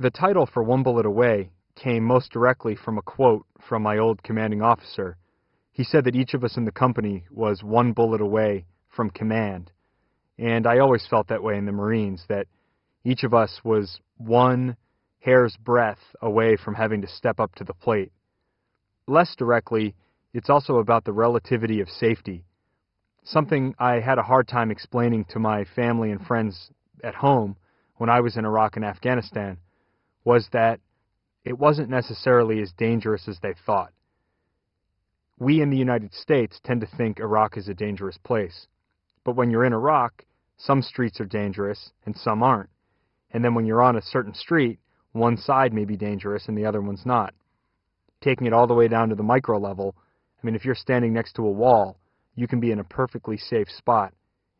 The title for One Bullet Away came most directly from a quote from my old commanding officer. He said that each of us in the company was one bullet away from command. And I always felt that way in the Marines, that each of us was one hair's breadth away from having to step up to the plate. Less directly, it's also about the relativity of safety. Something I had a hard time explaining to my family and friends at home when I was in Iraq and Afghanistan was that it wasn't necessarily as dangerous as they thought. We in the United States tend to think Iraq is a dangerous place. But when you're in Iraq, some streets are dangerous and some aren't. And then when you're on a certain street, one side may be dangerous and the other one's not. Taking it all the way down to the micro level, I mean, if you're standing next to a wall, you can be in a perfectly safe spot,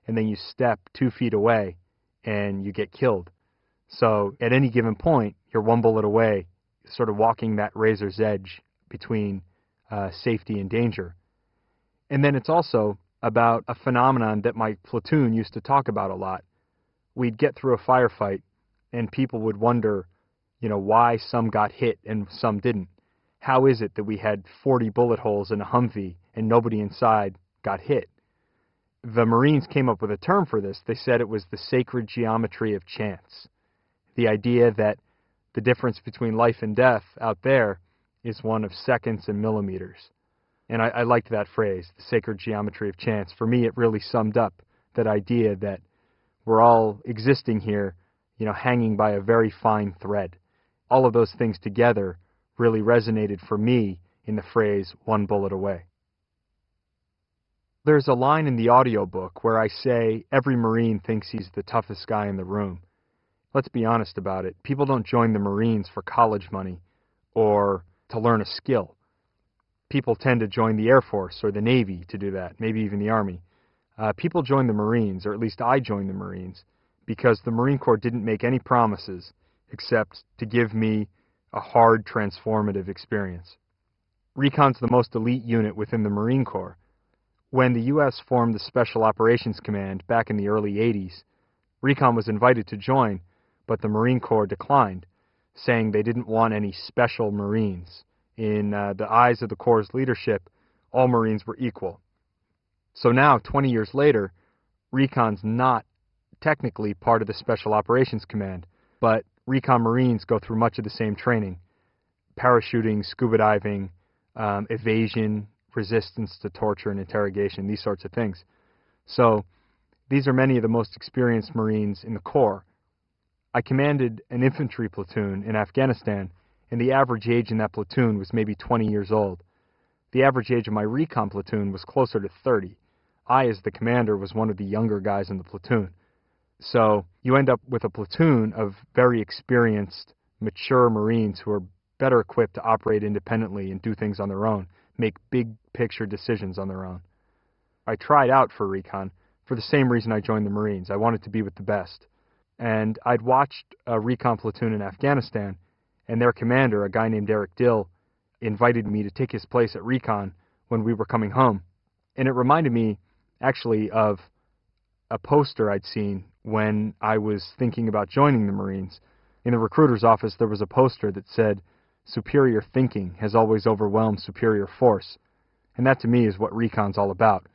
and then you step two feet away and you get killed. So at any given point, you're one bullet away, sort of walking that razor's edge between uh, safety and danger. And then it's also about a phenomenon that my platoon used to talk about a lot. We'd get through a firefight, and people would wonder, you know, why some got hit and some didn't. How is it that we had 40 bullet holes in a Humvee and nobody inside got hit? The Marines came up with a term for this. They said it was the sacred geometry of chance the idea that the difference between life and death out there is one of seconds and millimeters. And I, I liked that phrase, the sacred geometry of chance. For me, it really summed up that idea that we're all existing here, you know, hanging by a very fine thread. All of those things together really resonated for me in the phrase one bullet away. There's a line in the audiobook where I say every Marine thinks he's the toughest guy in the room let's be honest about it. People don't join the Marines for college money or to learn a skill. People tend to join the Air Force or the Navy to do that, maybe even the Army. Uh, people join the Marines, or at least I joined the Marines, because the Marine Corps didn't make any promises except to give me a hard, transformative experience. Recon's the most elite unit within the Marine Corps. When the U.S. formed the Special Operations Command back in the early 80s, Recon was invited to join but the Marine Corps declined, saying they didn't want any special Marines. In uh, the eyes of the Corps' leadership, all Marines were equal. So now, 20 years later, Recon's not technically part of the Special Operations Command, but Recon Marines go through much of the same training parachuting, scuba diving, um, evasion, resistance to torture and interrogation, these sorts of things. So these are many of the most experienced Marines in the Corps, I commanded an infantry platoon in Afghanistan, and the average age in that platoon was maybe 20 years old. The average age of my recon platoon was closer to 30. I, as the commander, was one of the younger guys in the platoon. So you end up with a platoon of very experienced, mature Marines who are better equipped to operate independently and do things on their own, make big picture decisions on their own. I tried out for recon for the same reason I joined the Marines. I wanted to be with the best. And I'd watched a recon platoon in Afghanistan, and their commander, a guy named Eric Dill, invited me to take his place at recon when we were coming home. And it reminded me, actually, of a poster I'd seen when I was thinking about joining the Marines. In the recruiter's office, there was a poster that said, Superior thinking has always overwhelmed superior force. And that to me is what recon's all about.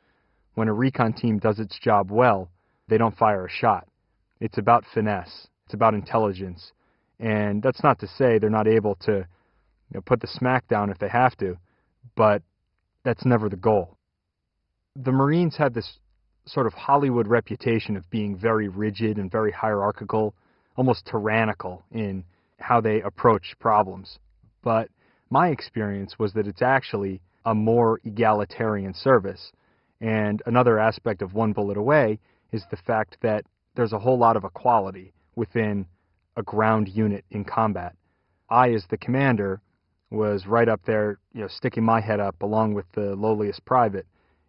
When a recon team does its job well, they don't fire a shot. It's about finesse. It's about intelligence. And that's not to say they're not able to you know, put the smack down if they have to, but that's never the goal. The Marines had this sort of Hollywood reputation of being very rigid and very hierarchical, almost tyrannical in how they approach problems. But my experience was that it's actually a more egalitarian service. And another aspect of One Bullet Away is the fact that there's a whole lot of equality within a ground unit in combat. I, as the commander, was right up there, you know, sticking my head up along with the lowliest private.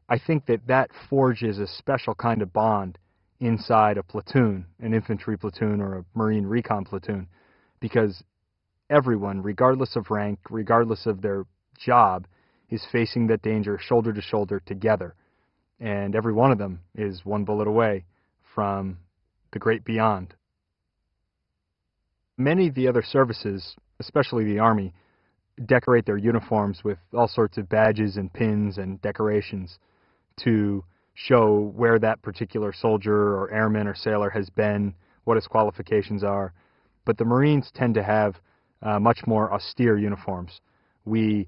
I think that that forges a special kind of bond inside a platoon, an infantry platoon or a marine recon platoon, because everyone, regardless of rank, regardless of their job, is facing that danger shoulder to shoulder together. And every one of them is one bullet away from the great beyond. Many of the other services, especially the Army, decorate their uniforms with all sorts of badges and pins and decorations to show where that particular soldier or airman or sailor has been, what his qualifications are. But the Marines tend to have uh, much more austere uniforms. We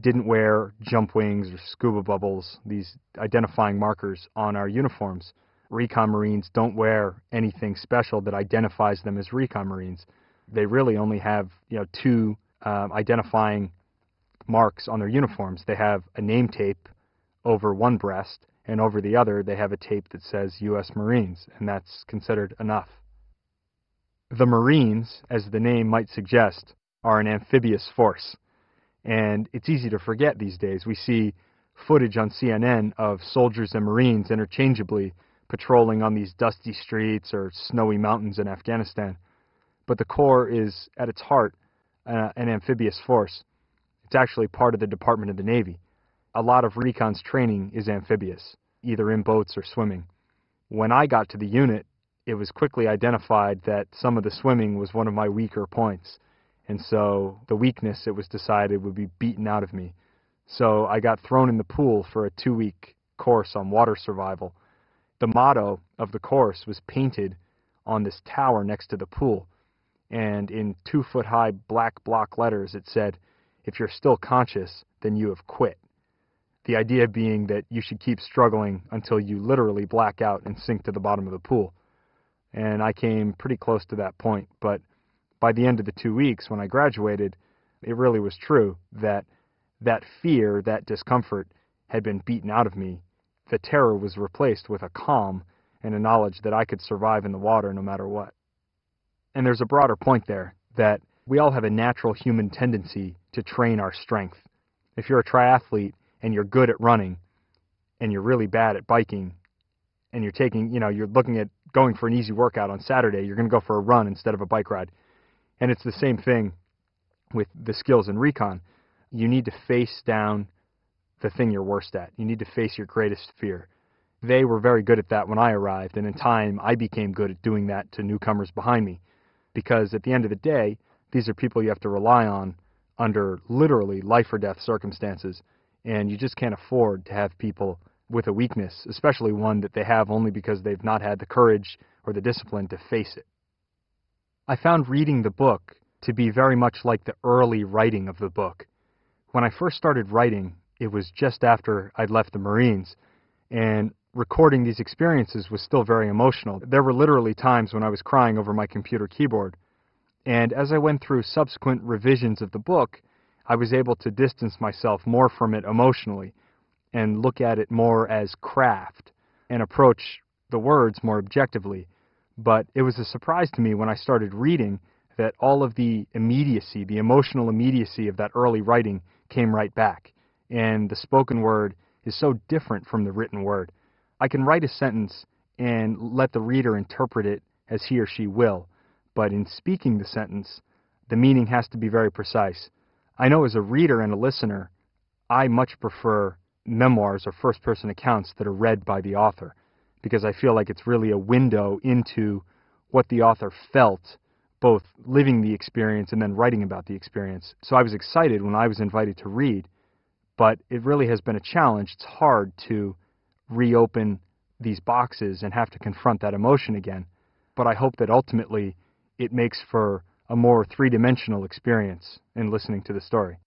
didn't wear jump wings or scuba bubbles, these identifying markers on our uniforms. Recon Marines don't wear anything special that identifies them as Recon Marines. They really only have, you know, two um, identifying marks on their uniforms. They have a name tape over one breast, and over the other, they have a tape that says U.S. Marines, and that's considered enough. The Marines, as the name might suggest, are an amphibious force. And it's easy to forget these days. We see footage on CNN of soldiers and Marines interchangeably patrolling on these dusty streets or snowy mountains in Afghanistan. But the Corps is, at its heart, uh, an amphibious force. It's actually part of the Department of the Navy. A lot of recon's training is amphibious, either in boats or swimming. When I got to the unit, it was quickly identified that some of the swimming was one of my weaker points. And so the weakness, it was decided, would be beaten out of me. So I got thrown in the pool for a two week course on water survival. The motto of the course was painted on this tower next to the pool. And in two foot high black block letters, it said, If you're still conscious, then you have quit. The idea being that you should keep struggling until you literally black out and sink to the bottom of the pool. And I came pretty close to that point, but by the end of the two weeks when I graduated, it really was true that that fear, that discomfort had been beaten out of me. The terror was replaced with a calm and a knowledge that I could survive in the water no matter what. And there's a broader point there that we all have a natural human tendency to train our strength. If you're a triathlete and you're good at running and you're really bad at biking and you're taking, you know, you're looking at going for an easy workout on Saturday, you're going to go for a run instead of a bike ride. And it's the same thing with the skills in recon. You need to face down the thing you're worst at. You need to face your greatest fear. They were very good at that when I arrived, and in time, I became good at doing that to newcomers behind me. Because at the end of the day, these are people you have to rely on under literally life or death circumstances, and you just can't afford to have people with a weakness, especially one that they have only because they've not had the courage or the discipline to face it. I found reading the book to be very much like the early writing of the book. When I first started writing, it was just after I'd left the Marines, and recording these experiences was still very emotional. There were literally times when I was crying over my computer keyboard. And as I went through subsequent revisions of the book, I was able to distance myself more from it emotionally and look at it more as craft and approach the words more objectively but it was a surprise to me when I started reading that all of the immediacy, the emotional immediacy of that early writing came right back. And the spoken word is so different from the written word. I can write a sentence and let the reader interpret it as he or she will, but in speaking the sentence, the meaning has to be very precise. I know as a reader and a listener, I much prefer memoirs or first person accounts that are read by the author because I feel like it's really a window into what the author felt, both living the experience and then writing about the experience. So I was excited when I was invited to read, but it really has been a challenge. It's hard to reopen these boxes and have to confront that emotion again. But I hope that ultimately it makes for a more three dimensional experience in listening to the story.